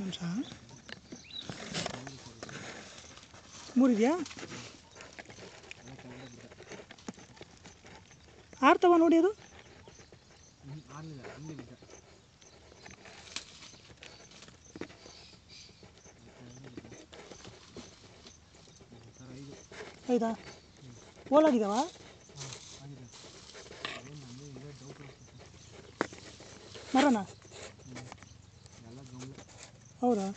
ನಿಮಿಷ. ಮೂರಿದೆಯಾ ಆರ್ತವ ನೋಡಿ ಅದು. ಐದಾ? ಓಲಾಗಿದಾವ? ಮರನಾ? Hold on.